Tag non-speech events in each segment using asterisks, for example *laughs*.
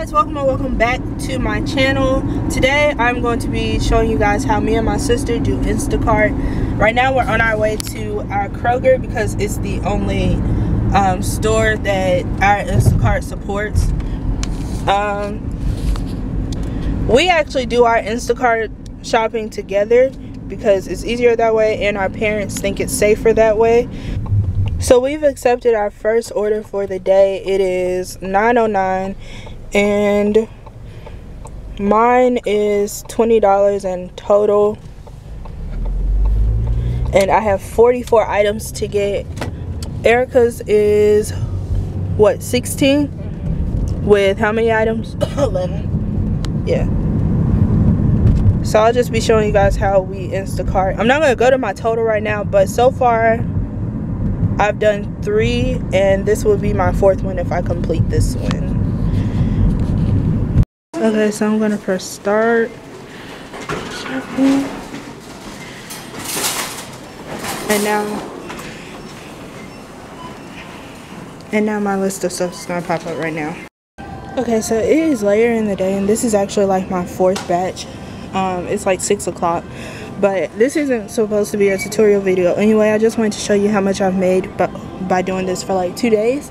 guys welcome and welcome back to my channel. Today i'm going to be showing you guys how me and my sister do instacart. Right now we're on our way to our kroger because it's the only um, store that our instacart supports. Um, we actually do our instacart shopping together because it's easier that way and our parents think it's safer that way. So we've accepted our first order for the day. It is 909 and mine is $20 in total. And I have 44 items to get. Erica's is what 16 with how many items? *coughs* 11 yeah. So I'll just be showing you guys how we Instacart I'm not gonna go to my total right now but so far I've done three and this will be my fourth one if I complete this one Okay, so I'm gonna press start. And now, and now my list of stuff is gonna pop up right now. Okay, so it is later in the day, and this is actually like my fourth batch. Um, it's like six o'clock, but this isn't supposed to be a tutorial video. Anyway, I just wanted to show you how much I've made, but by doing this for like two days.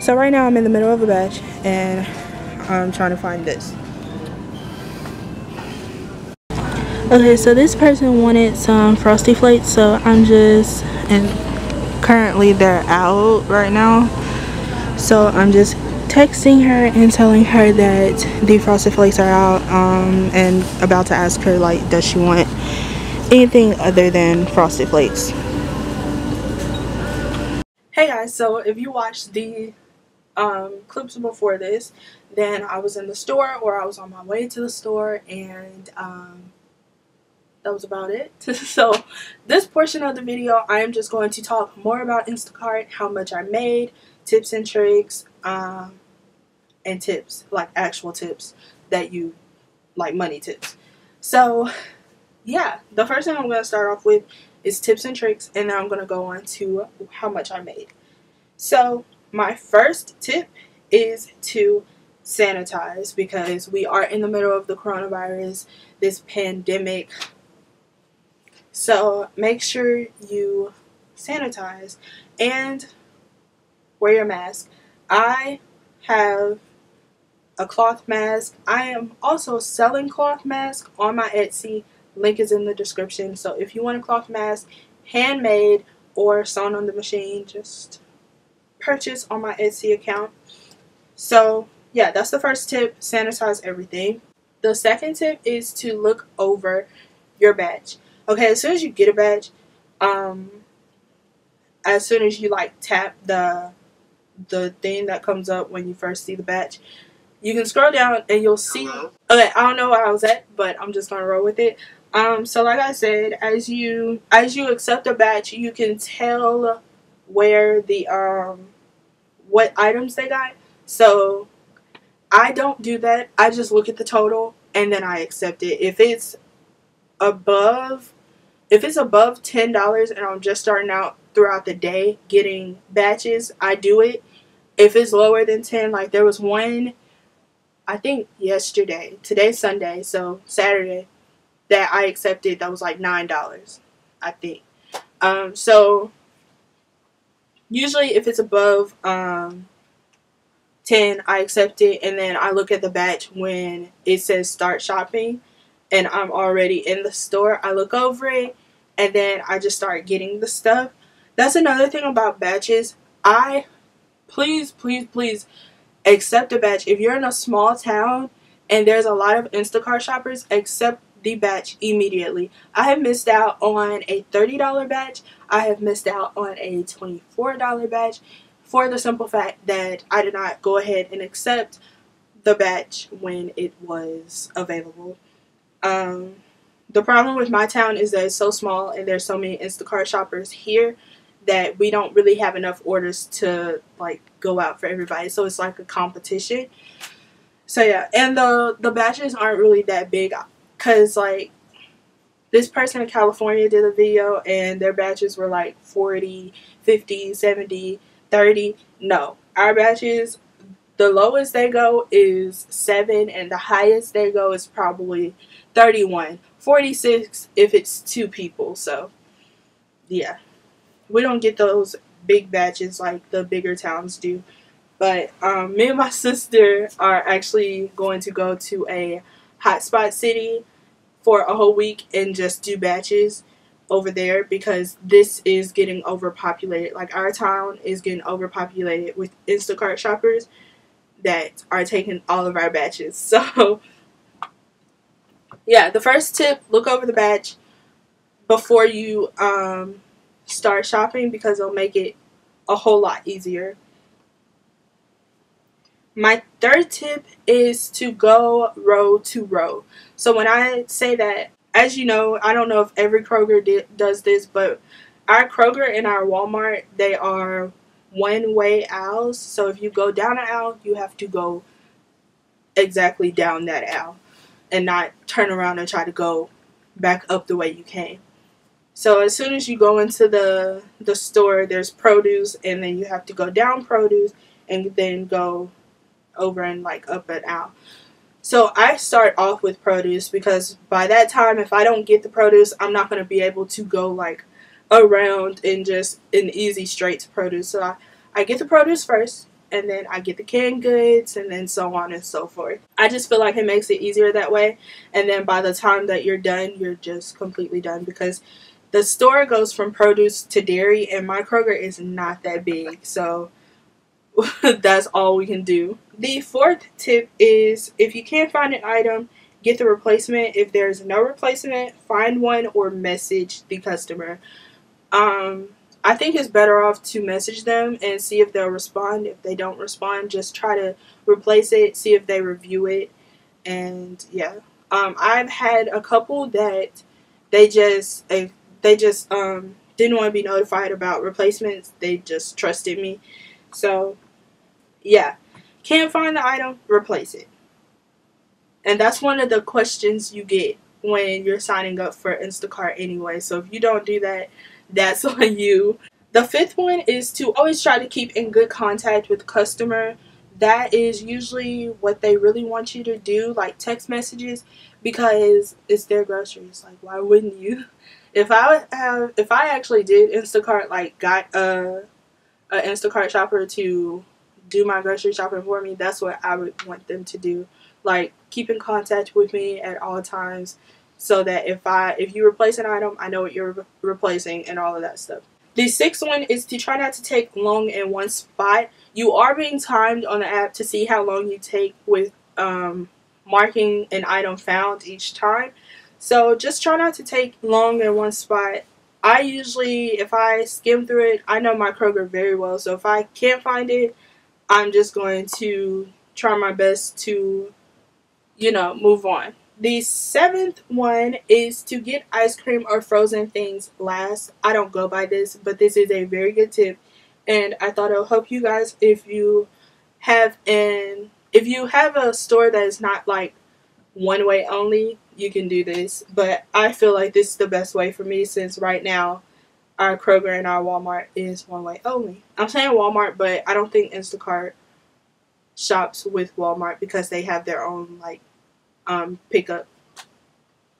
So right now I'm in the middle of a batch, and I'm trying to find this. Okay, so this person wanted some Frosty Flakes, so I'm just, and currently they're out right now. So I'm just texting her and telling her that the Frosted Flakes are out um, and about to ask her, like, does she want anything other than Frosted Flakes. Hey guys, so if you watched the um, clips before this, then I was in the store or I was on my way to the store and um, that was about it. *laughs* so this portion of the video, I am just going to talk more about Instacart, how much I made, tips and tricks, um, and tips, like actual tips that you, like money tips. So yeah, the first thing I'm going to start off with is tips and tricks, and then I'm going to go on to how much I made. So my first tip is to sanitize because we are in the middle of the coronavirus, this pandemic. So make sure you sanitize and wear your mask. I have a cloth mask. I am also selling cloth mask on my Etsy. Link is in the description. So if you want a cloth mask, handmade or sewn on the machine, just purchase on my Etsy account. So yeah, that's the first tip. Sanitize everything. The second tip is to look over your batch. Okay, as soon as you get a batch, um, as soon as you like tap the the thing that comes up when you first see the batch, you can scroll down and you'll see. Hello? Okay, I don't know where I was at, but I'm just gonna roll with it. Um, so like I said, as you as you accept a batch, you can tell where the um what items they got. So I don't do that. I just look at the total and then I accept it. If it's above if it's above ten dollars and I'm just starting out throughout the day getting batches, I do it. If it's lower than ten, like there was one I think yesterday, today's Sunday, so Saturday, that I accepted that was like nine dollars, I think. Um, so usually if it's above um, 10 I accept it and then I look at the batch when it says start shopping and I'm already in the store I look over it and then I just start getting the stuff that's another thing about batches I please please please accept a batch if you're in a small town and there's a lot of Instacart shoppers accept the batch immediately. I have missed out on a $30 batch. I have missed out on a $24 batch for the simple fact that I did not go ahead and accept the batch when it was available. Um, the problem with my town is that it's so small and there's so many Instacart shoppers here that we don't really have enough orders to like go out for everybody. So it's like a competition. So yeah, and the the batches aren't really that big Cause like this person in California did a video and their batches were like 40, 50, 70, 30. No, our batches, the lowest they go is 7 and the highest they go is probably 31 46 if it's two people so yeah. We don't get those big batches like the bigger towns do. But um, me and my *laughs* sister are actually going to go to a hotspot city for a whole week and just do batches over there because this is getting overpopulated. Like our town is getting overpopulated with Instacart shoppers that are taking all of our batches. *laughs* So yeah, the first tip, look over the batch before you um, start shopping because it'll make it a whole lot easier. My third tip is to go row to row. So when I say that, as you know, I don't know if every Kroger does this, but our Kroger and our Walmart, they are one-way aisles. So if you go down an aisle, you have to go exactly down that aisle and not turn around and try to go back up the way you came. So as soon as you go into the the store, there's produce, and then you have to go down produce and then go over and like up and out. So I start off with produce because by that time, if I don't get the produce, I'm not going to be able to go like around and just an easy straight to produce. So I, I get the produce first and then I get the canned goods and then so on and so forth. I just feel like it makes it easier that way. And then by the time that you're done, you're just completely done because the store goes from produce to dairy and my Kroger is not that big. So *laughs* that's all we can do. The fourth tip is if you can't find an item, get the replacement. If there's no replacement, find one or message the customer. Um, I think it's better off to message them and see if they'll respond. If they don't respond, just try to replace it, see if they review it, and yeah. Um, I've had a couple that they just they just um, didn't want to be notified about replacements. They just trusted me, so yeah, can't find the item, replace it. And that's one of the questions you get when you're signing up for Instacart anyway. So if you don't do that, *laughs* that's on you. The fifth one is to always try to keep in good contact with customer. That is usually what they really want you to do, like text messages, because it's their groceries. Like, why wouldn't you? *laughs* If I have, if I actually did Instacart, like got a, a Instacart shopper to do my grocery shopping for me, that's what I would want them to do. Like keep in contact with me at all times so that if I if you replace an item, I know what you're re- replacing and all of that stuff. The sixth one is to try not to take long in one spot. You are being timed on the app to see how long you take with um, marking an item found each time. So just try not to take long in one spot. I usually, if I skim through it, I know my Kroger very well. So if I can't find it, I'm just going to try my best to, you know, move on. The seventh one is to get ice cream or frozen things last. I don't go by this, but this is a very good tip. And I thought it'll help you guys if you have an if you have a store that is not like one way only, you can do this. But I feel like this is the best way for me since right now our Kroger and our Walmart is one way only. I'm saying Walmart, but I don't think Instacart shops with Walmart because they have their own like um, pickup.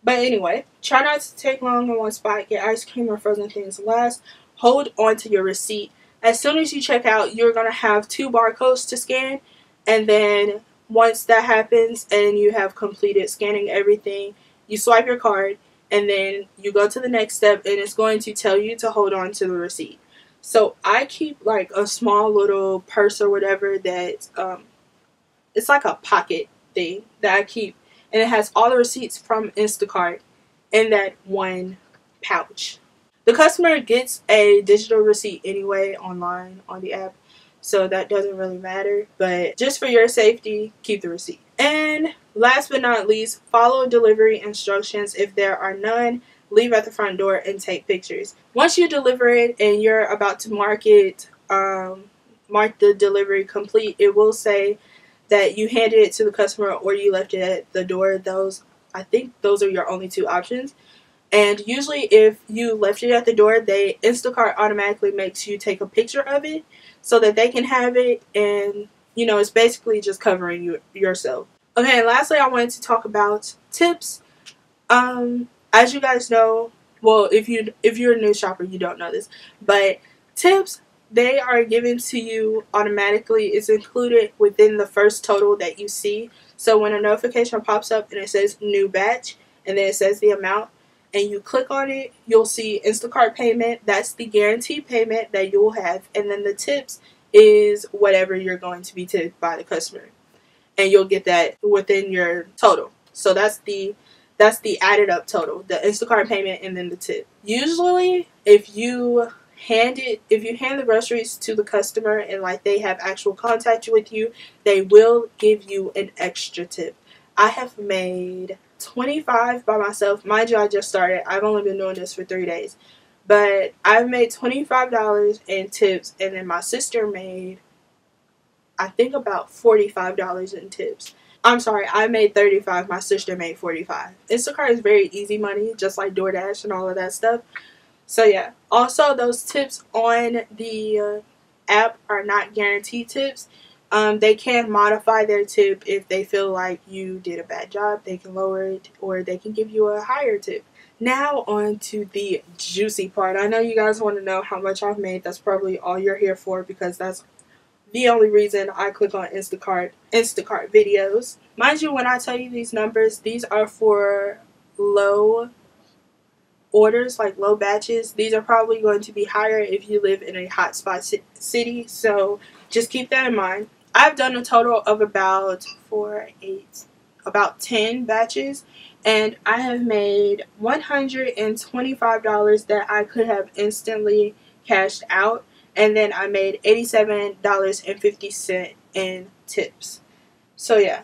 But anyway, try not to take long in one spot. Get ice cream or frozen things last. Hold on to your receipt. As soon as you check out, you're gonna have two barcodes to scan, and then once that happens and you have completed scanning everything, you swipe your card and then you go to the next step and it's going to tell you to hold on to the receipt. So I keep like a small little purse or whatever that um, it's like a pocket thing that I keep and it has all the receipts from Instacart in that one pouch. The customer gets a digital receipt anyway online on the app, so that doesn't really matter. But just for your safety, keep the receipt. And last but not least, follow delivery instructions. If there are none, leave at the front door and take pictures. Once you deliver it and you're about to mark it, um, mark the delivery complete, it will say that you handed it to the customer or you left it at the door. Those, I think, those are your only two options. And usually, if you left it at the door, they Instacart automatically makes you take a picture of it so that they can have it and you know, it's basically just covering you yourself. Okay, and lastly, I wanted to talk about tips. Um, as you guys know, well, if you if you're a new shopper, you don't know this, but tips they are given to you automatically. It's included within the first total that you see. So when a notification pops up and it says new batch and then it says the amount and you click on it, you'll see Instacart payment. That's the guaranteed payment that you'll have. And then the tips is whatever you're going to be tipped by the customer. And you'll get that within your total. So that's the that's the added up total, the Instacart payment and then the tip. Usually if you hand it if you hand the groceries to the customer and like they have actual contact with you, they will give you an extra tip. I have made 25 by myself. Mind you, I just started. I've only been doing this for three days. But I've made $25 in tips, and then my sister made, I think, about $45 in tips. I'm sorry, I made 35 my sister made 45 Instacart is very easy money, just like DoorDash and all of that stuff. So, yeah. Also, those tips on the uh, app are not guaranteed tips. Um, they can modify their tip if they feel like you did a bad job. They can lower it or they can give you a higher tip. Now on to the juicy part. I know you guys want to know how much I've made. That's probably all you're here for because that's the only reason I click on Instacart Instacart videos. Mind you, when I tell you these numbers, these are for low orders, like low batches. These are probably going to be higher if you live in a hotspot city. So just keep that in mind. I've done a total of about four, eight, about 10 batches and I have made $125 that I could have instantly cashed out and then I made $87.50 in tips. So yeah,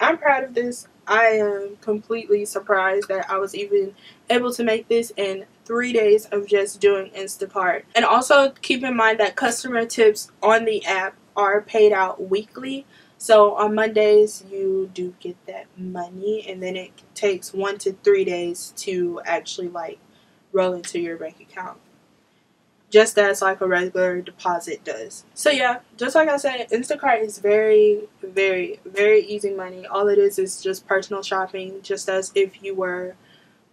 I'm proud of this. I am completely surprised that I was even able to make this in three days of just doing Instacart. And also keep in mind that customer tips on the app are paid out weekly. So on Mondays, you do get that money, and then it takes one to three days to actually like roll into your bank account. Just as like a regular deposit does. So yeah, just like I said, Instacart is very, very, very easy money. All it is is just personal shopping, just as if you were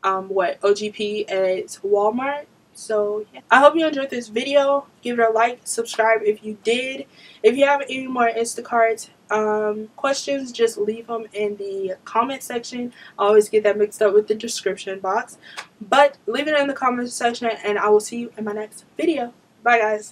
um, what OGP at Walmart so yeah. I hope you enjoyed this video. Give it a like, subscribe if you did. If you have any more Instacart um, questions, just leave them in the comment section. I always get that mixed up with the description box. But leave it in the comment section and I will see you in my next video. Bye guys.